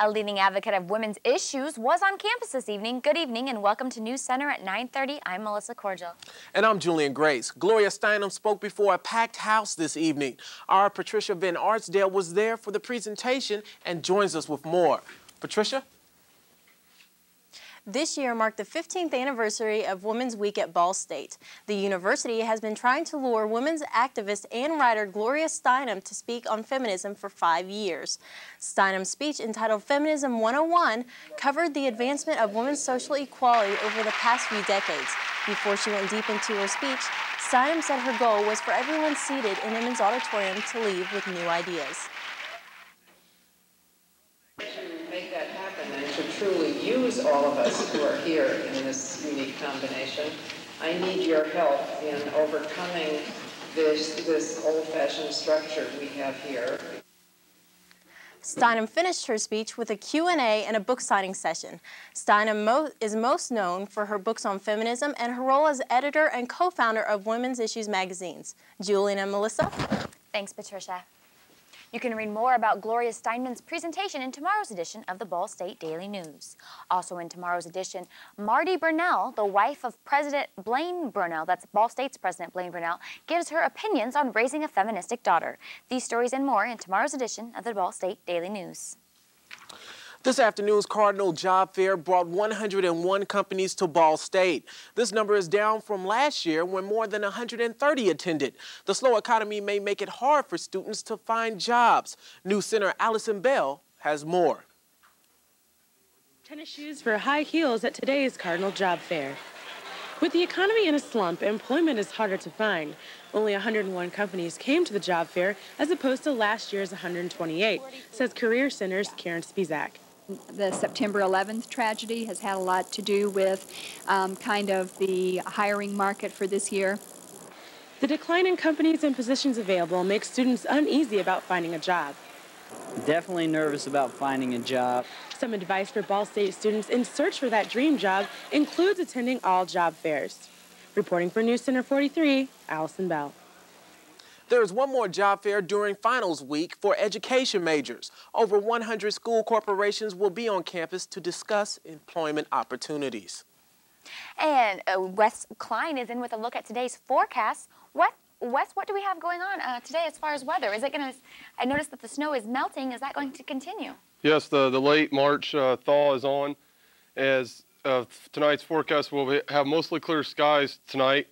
A leading advocate of women's issues was on campus this evening. Good evening and welcome to News Center at 9:30. I'm Melissa Cordial. And I'm Julian Grace. Gloria Steinem spoke before a packed house this evening. Our Patricia Van Arsdale was there for the presentation and joins us with more. Patricia? This year marked the 15th anniversary of Women's Week at Ball State. The university has been trying to lure women's activist and writer Gloria Steinem to speak on feminism for five years. Steinem's speech entitled Feminism 101 covered the advancement of women's social equality over the past few decades. Before she went deep into her speech, Steinem said her goal was for everyone seated in Emens Auditorium to leave with new ideas. to truly use all of us who are here in this unique combination, I need your help in overcoming this, this old-fashioned structure we have here. Steinem finished her speech with a Q&A and a book signing session. Steinem mo is most known for her books on feminism and her role as editor and co-founder of Women's Issues magazines. Julian and Melissa? Thanks, Patricia. You can read more about Gloria Steinem's presentation in tomorrow's edition of the Ball State Daily News. Also in tomorrow's edition, Marty Brownell, the wife of President Blaine Brownell, that's Ball State's President Blaine Brownell, gives her opinions on raising a feministic daughter. These stories and more in tomorrow's edition of the Ball State Daily News. This afternoon's Cardinal Job Fair brought 101 companies to Ball State. This number is down from last year when more than 130 attended. The slow economy may make it hard for students to find jobs. News Center Allison Bell has more. Tennis shoes for high heels at today's Cardinal Job Fair. With the economy in a slump, employment is harder to find. Only 101 companies came to the job fair as opposed to last year's 128, says Career Center's Karen Spizak the September 11th tragedy has had a lot to do with um, kind of the hiring market for this year. The decline in companies and positions available makes students uneasy about finding a job. Definitely nervous about finding a job. Some advice for Ball State students in search for that dream job includes attending all job fairs. Reporting for News Center 43, Allison Bell. There is one more job fair during finals week for education majors. Over 100 school corporations will be on campus to discuss employment opportunities. And uh, Wes Klein is in with a look at today's forecast. What Wes, what do we have going on uh, today as far as weather? Is it going to, I noticed that the snow is melting. Is that going to continue? Yes, the, the late March uh, thaw is on. As uh, tonight's forecast will have mostly clear skies tonight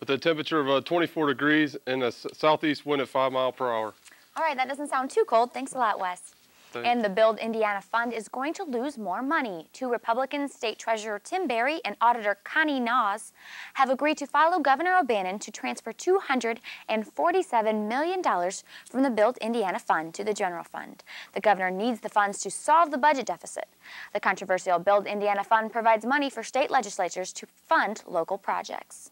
with a temperature of uh, 24 degrees and a southeast wind at 5 mile per hour. All right, that doesn't sound too cold. Thanks a lot, Wes. Thanks. And the Build Indiana Fund is going to lose more money. Two Republican State Treasurer Tim Berry and Auditor Connie Nass, have agreed to follow Governor O'Bannon to transfer $247 million from the Build Indiana Fund to the General Fund. The governor needs the funds to solve the budget deficit. The controversial Build Indiana Fund provides money for state legislatures to fund local projects.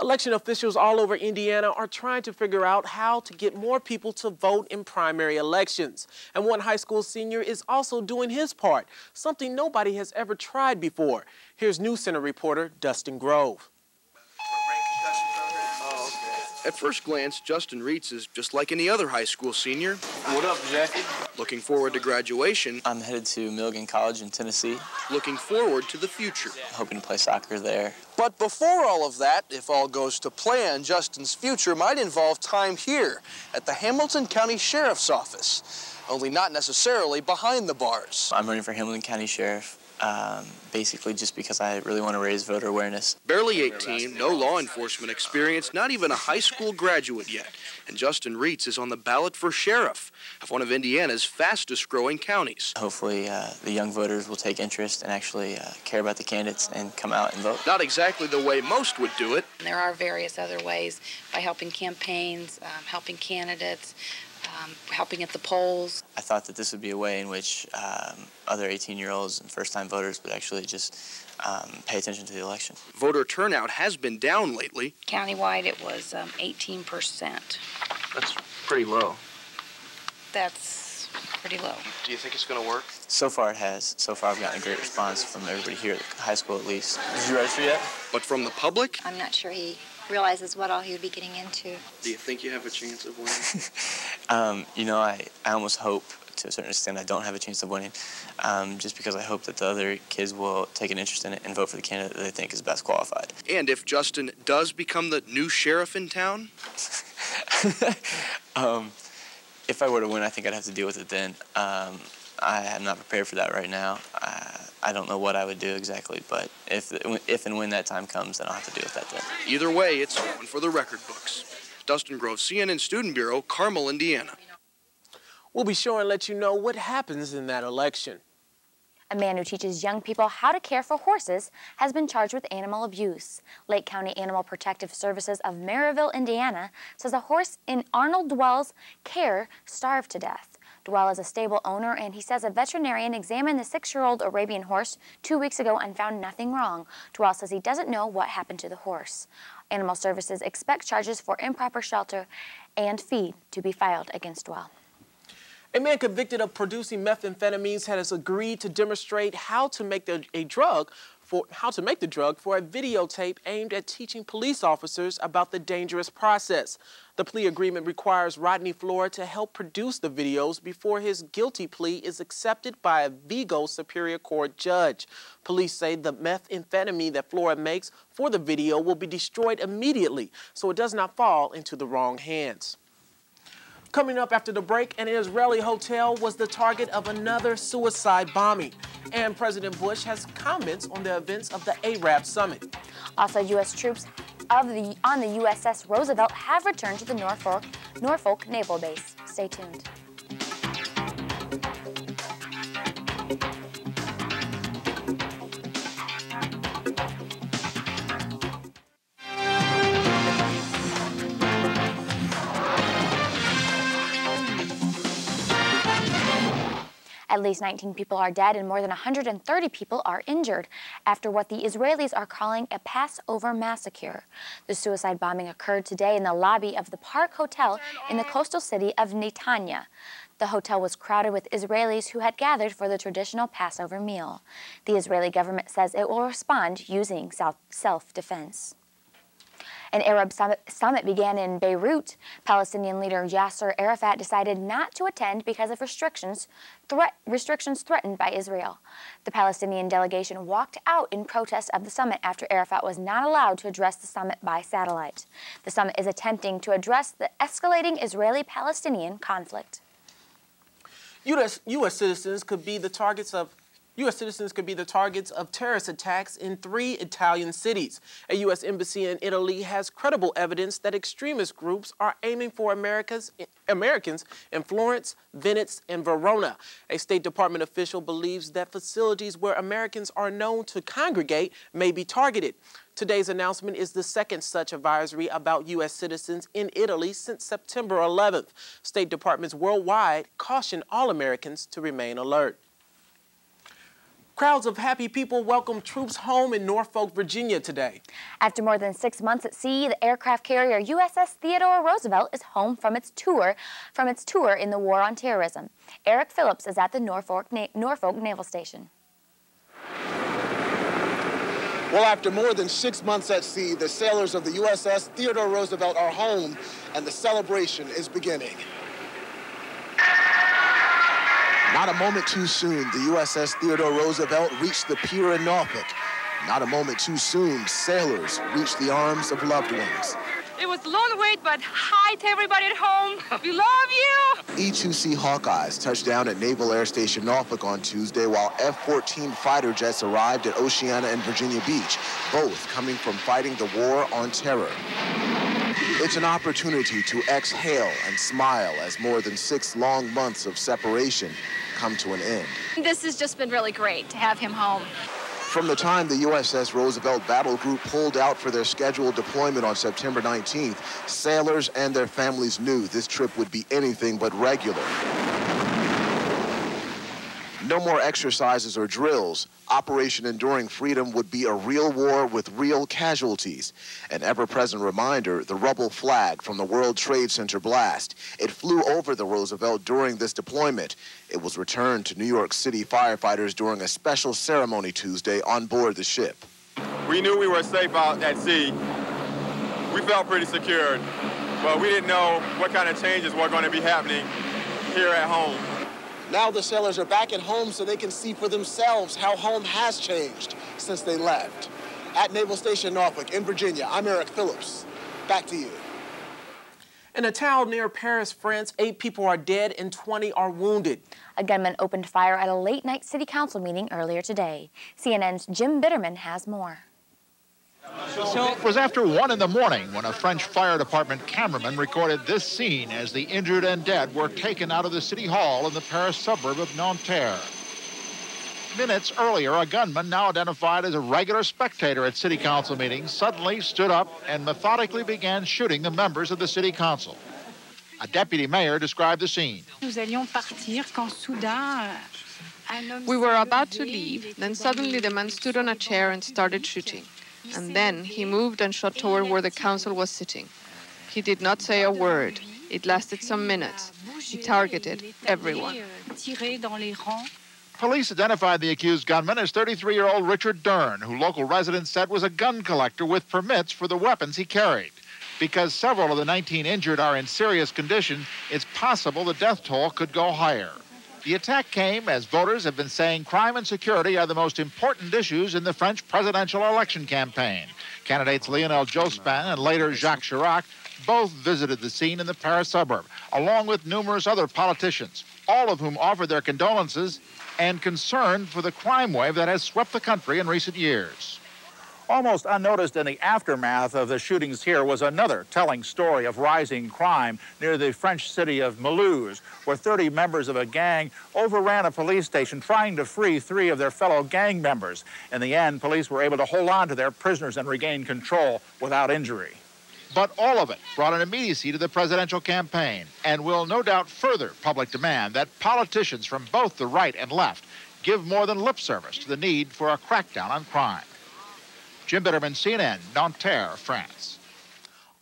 Election officials all over Indiana are trying to figure out how to get more people to vote in primary elections. And one high school senior is also doing his part, something nobody has ever tried before. Here's News Center reporter Dustin Grove. At first glance, Justin Reitz is just like any other high school senior. What up, Jackie? Looking forward to graduation. I'm headed to Milligan College in Tennessee. Looking forward to the future. Hoping to play soccer there. But before all of that, if all goes to plan, Justin's future might involve time here at the Hamilton County Sheriff's Office. Only not necessarily behind the bars. I'm running for Hamilton County Sheriff um, basically just because I really want to raise voter awareness. Barely 18, no law enforcement experience, not even a high school graduate yet. And Justin Reitz is on the ballot for sheriff of one of Indiana's fastest growing counties. Hopefully, uh, the young voters will take interest and actually uh, care about the candidates and come out and vote. Not exactly the way most would do it. There are various other ways by helping campaigns, um, helping candidates, um, helping at the polls. I thought that this would be a way in which um, other 18-year-olds and first-time voters would actually just um, pay attention to the election. Voter turnout has been down lately. Countywide, it was 18%. Um, That's pretty low. That's pretty low. Do you think it's going to work? So far it has. So far I've gotten a great response from everybody here at the high school at least. Did you register yet? But from the public? I'm not sure he realizes what all he would be getting into. Do you think you have a chance of winning? um, you know, I, I almost hope to a certain extent I don't have a chance of winning, um, just because I hope that the other kids will take an interest in it and vote for the candidate that they think is best qualified. And if Justin does become the new sheriff in town? um, if I were to win, I think I'd have to deal with it then. Um, I am not prepared for that right now. Uh, I don't know what I would do exactly, but if, if and when that time comes, then I'll have to deal with that then. Either way, it's one for the record books. Dustin Grove, CNN Student Bureau, Carmel, Indiana. We'll be sure and let you know what happens in that election. A man who teaches young people how to care for horses has been charged with animal abuse. Lake County Animal Protective Services of Merrillville, Indiana says a horse in Arnold Dwell's care starved to death. Dwell is a stable owner and he says a veterinarian examined the six-year-old Arabian horse two weeks ago and found nothing wrong. Dwell says he doesn't know what happened to the horse. Animal Services expects charges for improper shelter and feed to be filed against Dwell. A man convicted of producing methamphetamines has agreed to demonstrate how to make the, a drug for how to make the drug for a videotape aimed at teaching police officers about the dangerous process. The plea agreement requires Rodney Flora to help produce the videos before his guilty plea is accepted by a Vigo Superior Court judge. Police say the methamphetamine that Flora makes for the video will be destroyed immediately so it does not fall into the wrong hands. Coming up after the break, an Israeli hotel was the target of another suicide bombing. And President Bush has comments on the events of the Arab summit. Also, U.S. troops of the, on the USS Roosevelt have returned to the Norfolk, Norfolk Naval Base. Stay tuned. At least 19 people are dead and more than 130 people are injured after what the Israelis are calling a Passover massacre. The suicide bombing occurred today in the lobby of the Park Hotel in the coastal city of Netanya. The hotel was crowded with Israelis who had gathered for the traditional Passover meal. The Israeli government says it will respond using self-defense. An Arab summit began in Beirut. Palestinian leader Yasser Arafat decided not to attend because of restrictions, restrictions threatened by Israel. The Palestinian delegation walked out in protest of the summit after Arafat was not allowed to address the summit by satellite. The summit is attempting to address the escalating Israeli-Palestinian conflict. U.S. U.S. citizens could be the targets of U.S. citizens could be the targets of terrorist attacks in three Italian cities. A U.S. embassy in Italy has credible evidence that extremist groups are aiming for America's, Americans in Florence, Venice, and Verona. A State Department official believes that facilities where Americans are known to congregate may be targeted. Today's announcement is the second such advisory about U.S. citizens in Italy since September 11th. State departments worldwide caution all Americans to remain alert. Crowds of happy people welcomed troops home in Norfolk, Virginia today. After more than six months at sea, the aircraft carrier USS Theodore Roosevelt is home from its tour from its tour in the War on Terrorism. Eric Phillips is at the Norfolk, Na Norfolk Naval Station. Well, after more than six months at sea, the sailors of the USS Theodore Roosevelt are home, and the celebration is beginning. Not a moment too soon, the USS Theodore Roosevelt reached the pier in Norfolk. Not a moment too soon, sailors reached the arms of loved ones. It was a long wait, but hi to everybody at home. We love you. E-2C Hawkeyes touched down at Naval Air Station Norfolk on Tuesday while F-14 fighter jets arrived at Oceana and Virginia Beach, both coming from fighting the war on terror. It's an opportunity to exhale and smile as more than six long months of separation come to an end. This has just been really great to have him home. From the time the USS Roosevelt Battle Group pulled out for their scheduled deployment on September 19th, sailors and their families knew this trip would be anything but regular. No more exercises or drills. Operation Enduring Freedom would be a real war with real casualties. An ever-present reminder, the rubble flag from the World Trade Center blast. It flew over the Roosevelt during this deployment. It was returned to New York City firefighters during a special ceremony Tuesday on board the ship. We knew we were safe out at sea. We felt pretty secured, but we didn't know what kind of changes were going to be happening here at home. Now the sailors are back at home so they can see for themselves how home has changed since they left. At Naval Station Norfolk in Virginia, I'm Eric Phillips. Back to you. In a town near Paris, France, eight people are dead and 20 are wounded. A gunman opened fire at a late night city council meeting earlier today. CNN's Jim Bittermann has more. It was after 1 in the morning when a French fire department cameraman recorded this scene as the injured and dead were taken out of the city hall in the Paris suburb of Nanterre. Minutes earlier, a gunman, now identified as a regular spectator at city council meetings, suddenly stood up and methodically began shooting the members of the city council. A deputy mayor described the scene. We were about to leave, then suddenly the man stood on a chair and started shooting. And then he moved and shot toward where the council was sitting. He did not say a word. It lasted some minutes. He targeted everyone. Police identified the accused gunman as 33 year old Richard Durn, who local residents said was a gun collector with permits for the weapons he carried. Because several of the 19 injured are in serious condition, it's possible the death toll could go higher. The attack came as voters have been saying crime and security are the most important issues in the French presidential election campaign. Candidates Lionel Jospin and later Jacques Chirac both visited the scene in the Paris suburb, along with numerous other politicians, all of whom offered their condolences and concern for the crime wave that has swept the country in recent years. Almost unnoticed in the aftermath of the shootings here was another telling story of rising crime near the French city of Mulhouse, where 30 members of a gang overran a police station trying to free three of their fellow gang members. In the end, police were able to hold on to their prisoners and regain control without injury. But all of it brought an immediacy to the presidential campaign and will no doubt further public demand that politicians from both the right and left give more than lip service to the need for a crackdown on crime. Jim Bittermann, CNN, Nanterre, France.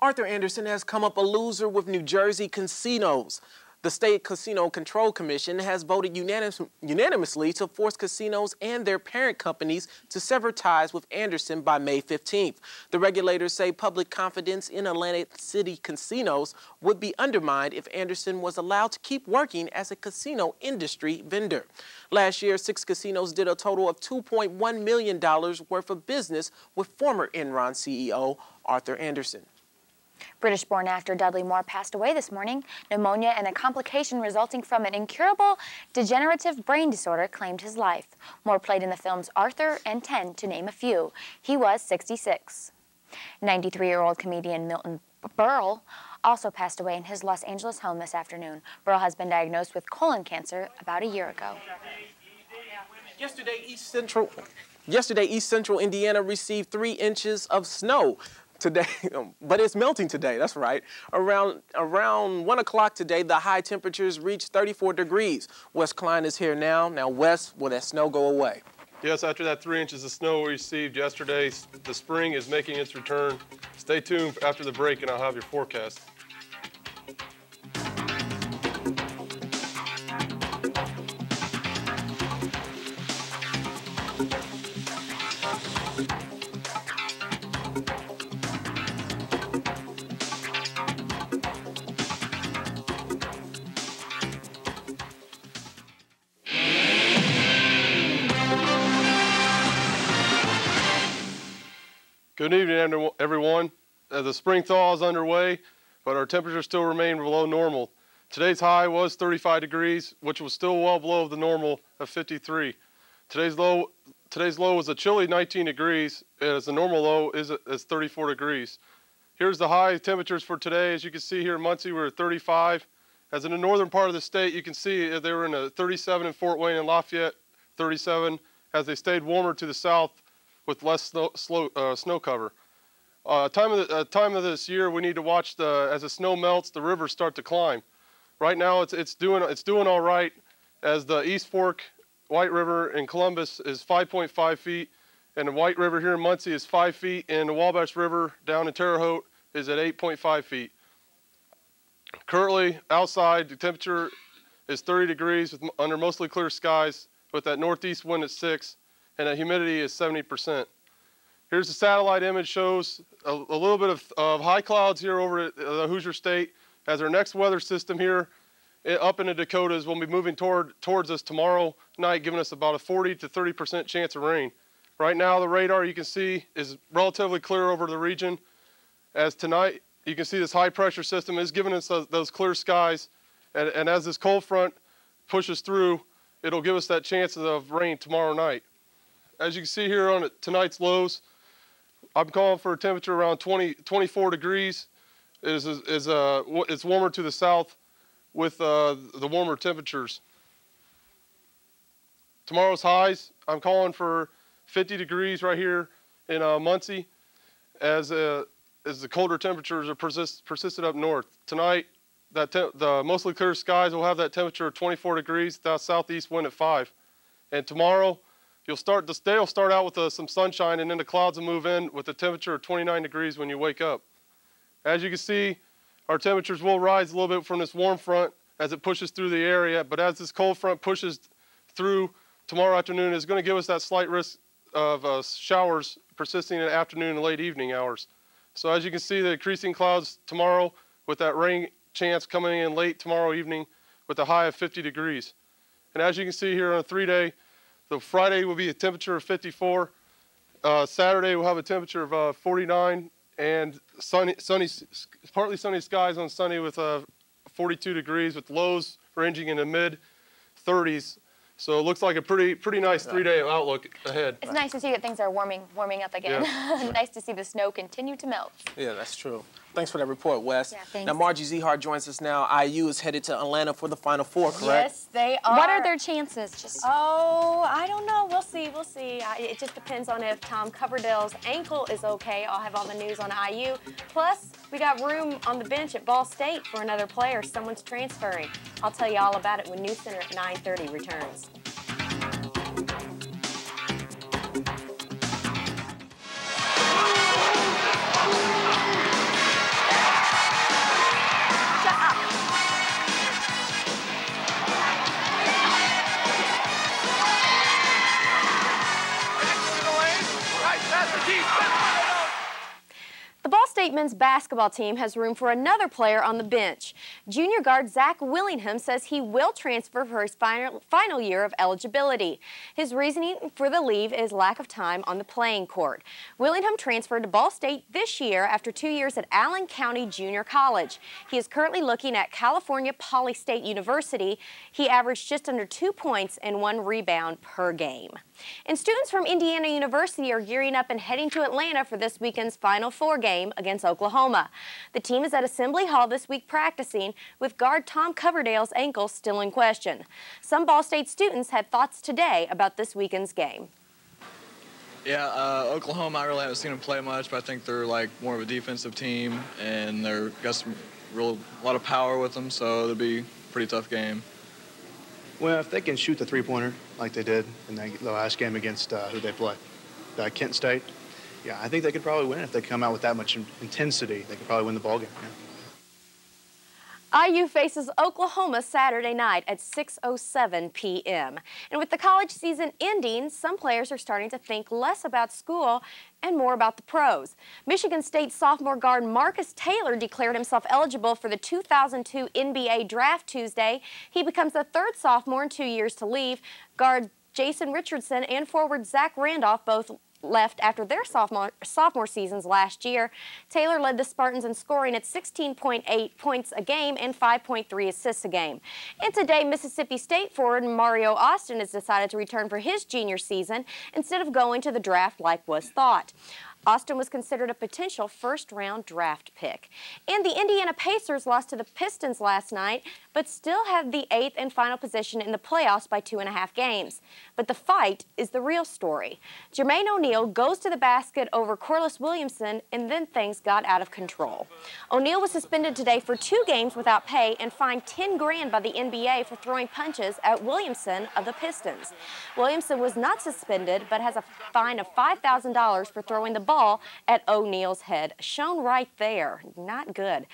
Arthur Andersen has come up a loser with New Jersey casinos. The State Casino Control Commission has voted unanimous, unanimously to force casinos and their parent companies to sever ties with Andersen by May 15th. The regulators say public confidence in Atlantic City casinos would be undermined if Andersen was allowed to keep working as a casino industry vendor. Last year, six casinos did a total of $2.1 million worth of business with former Enron CEO Arthur Andersen. British-born actor Dudley Moore passed away this morning. Pneumonia and a complication resulting from an incurable degenerative brain disorder claimed his life. Moore played in the films Arthur and Ten, to name a few. He was 66. 93-year-old comedian Milton Berle also passed away in his Los Angeles home this afternoon. Berle has been diagnosed with colon cancer about a year ago. Yesterday, East Central, yesterday, East Central Indiana received three inches of snow today, um, but it's melting today, that's right. Around, around 1 o'clock today, the high temperatures reached 34 degrees. Wes Klein is here now. Now, Wes, will that snow go away? Yes, after that three inches of snow we received yesterday, the spring is making its return. Stay tuned after the break and I'll have your forecast. Good evening, everyone. Uh, the spring thaw is underway, but our temperatures still remain below normal. Today's high was 35 degrees, which was still well below the normal of 53. Today's low, today's low was a chilly 19 degrees, as the normal low is, is 34 degrees. Here's the high temperatures for today. As you can see here in Muncie, we're at 35. As in the northern part of the state, you can see they were in a 37 in Fort Wayne and Lafayette, 37. As they stayed warmer to the south, with less snow, slow, uh, snow cover. Uh, time, of the, uh, time of this year, we need to watch the, as the snow melts, the rivers start to climb. Right now, it's, it's, doing, it's doing all right as the East Fork White River in Columbus is 5.5 feet, and the White River here in Muncie is 5 feet, and the Wabash River down in Terre Haute is at 8.5 feet. Currently, outside, the temperature is 30 degrees with, under mostly clear skies with that northeast wind at 6 and the humidity is 70%. Here's the satellite image shows a, a little bit of, of, high clouds here over the Hoosier State as our next weather system here eh, up in the Dakotas will be moving toward towards us tomorrow night, giving us about a 40 to 30 percent chance of rain. Right now, the radar you can see is relatively clear over the region. As tonight, you can see this high pressure system is giving us those, those clear skies, and, and as this cold front pushes through, it'll give us that chance of rain tomorrow night. As you can see here on tonight's lows, I'm calling for a temperature around 20, 24 degrees. It is, is uh, it's warmer to the south with uh, the warmer temperatures. Tomorrow's highs, I'm calling for 50 degrees right here in uh, Muncie as, uh, as the colder temperatures are persist, persisted up north. Tonight, that the mostly clear skies will have that temperature of 24 degrees, that southeast wind at 5. And tomorrow, you'll start, the day will start out with uh, some sunshine and then the clouds will move in with a temperature of 29 degrees when you wake up. As you can see, our temperatures will rise a little bit from this warm front as it pushes through the area, but as this cold front pushes through tomorrow afternoon, it's going to give us that slight risk of uh, showers persisting in the afternoon and late evening hours. So as you can see, the increasing clouds tomorrow with that rain chance coming in late tomorrow evening with a high of 50 degrees. And as you can see here on a three-day, the Friday will be a temperature of 54. Uh, Saturday we'll have a temperature of uh, 49 and sunny, sunny, partly sunny skies on Sunday with uh, 42 degrees with lows ranging in the mid 30s so it looks like a pretty pretty nice three-day outlook ahead. It's nice to see that things are warming warming up again. Yeah. nice to see the snow continue to melt. Yeah, that's true. Thanks for that report, Wes. Yeah, thanks. Now, Margie Zehart joins us now. IU is headed to Atlanta for the Final Four, correct? Yes, they are. What are their chances? Just oh, I don't know. We'll see. We'll see. It just depends on if Tom Coverdale's ankle is okay. I'll have all the news on IU. Plus, we got room on the bench at Ball State for another player. Someone's transferring. I'll tell you all about it when News Center at 9:30 returns. State men's basketball team has room for another player on the bench. Junior guard Zach Willingham says he will transfer for his final, final year of eligibility. His reasoning for the leave is lack of time on the playing court. Willingham transferred to Ball State this year after two years at Allen County Junior College. He is currently looking at California Poly State University. He averaged just under two points and one rebound per game. And students from Indiana University are gearing up and heading to Atlanta for this weekend's Final Four game against Oklahoma. The team is at Assembly Hall this week practicing with guard Tom Coverdale's ankle still in question. Some Ball State students had thoughts today about this weekend's game. Yeah, uh, Oklahoma, I really haven't seen them play much, but I think they're like more of a defensive team, and they're got some real a lot of power with them, so it'll be a pretty tough game. Well, if they can shoot the three-pointer like they did in the last game against uh, who they play, uh, Kent State, yeah, I think they could probably win if they come out with that much intensity. They could probably win the ball game. Yeah. IU faces Oklahoma Saturday night at 6.07 p.m. And with the college season ending, some players are starting to think less about school and more about the pros. Michigan State sophomore guard Marcus Taylor declared himself eligible for the 2002 NBA Draft Tuesday. He becomes the third sophomore in two years to leave. Guard Jason Richardson and forward Zach Randolph both left after their sophomore, sophomore seasons last year. Taylor led the Spartans in scoring at 16.8 points a game and 5.3 assists a game. And today, Mississippi State forward Mario Austin has decided to return for his junior season instead of going to the draft like was thought. Austin was considered a potential first round draft pick. And the Indiana Pacers lost to the Pistons last night, but still have the eighth and final position in the playoffs by two and a half games. But the fight is the real story. Jermaine O'Neal goes to the basket over Corliss Williamson, and then things got out of control. O'Neal was suspended today for two games without pay and fined 10 grand by the NBA for throwing punches at Williamson of the Pistons. Williamson was not suspended, but has a fine of $5,000 for throwing the ball at O'Neal's head, shown right there. Not good.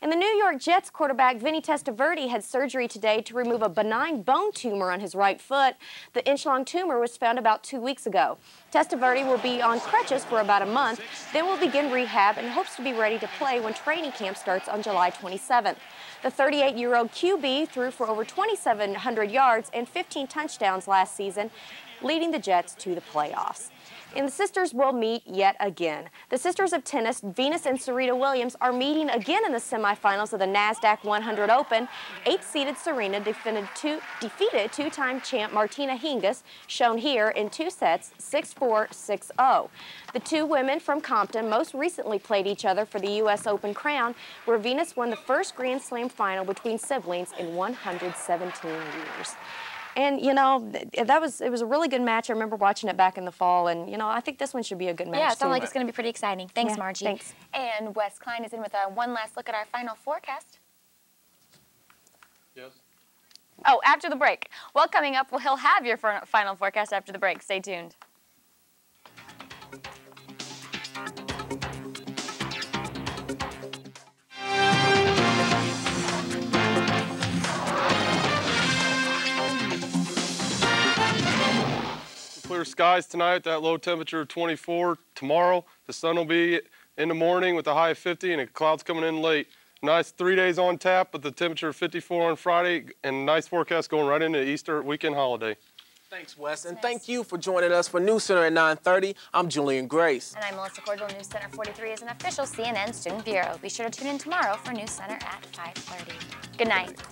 And the New York Jets quarterback Vinny Testaverde had surgery today to remove a benign bone tumor on his right foot. The inch-long tumor was found about two weeks ago. Testaverde will be on crutches for about a month, then will begin rehab and hopes to be ready to play when training camp starts on July 27th. The 38-year-old QB threw for over 2,700 yards and 15 touchdowns last season, leading the Jets to the playoffs. And the sisters will meet yet again. The Sisters of Tennis, Venus and Serena Williams, are meeting again in the semifinals of the NASDAQ 100 Open. Eight-seeded Serena two, defeated two-time champ Martina Hingis, shown here in two sets, 6-4, 6-0. The two women from Compton most recently played each other for the U.S. Open crown, where Venus won the first Grand Slam final between siblings in 117 years. And you know that was it was a really good match. I remember watching it back in the fall, and you know I think this one should be a good match. Yeah, it sounds like it's going to be pretty exciting. Thanks, yeah, Margie. Thanks. And Wes Klein is in with a one last look at our final forecast. Yes. Oh, after the break. Well, coming up, well, he'll have your final forecast after the break. Stay tuned. clear skies tonight, that low temperature of 24. Tomorrow, the sun will be in the morning with a high of 50 and the clouds coming in late. Nice three days on tap with the temperature of 54 on Friday and nice forecast going right into Easter weekend holiday. Thanks, Wes, and thank you for joining us for News Center at 9.30. I'm Julian Grace. And I'm Melissa Cordell. News Center 43 is an official CNN Student Bureau. Be sure to tune in tomorrow for News Center at 5.30. Good night.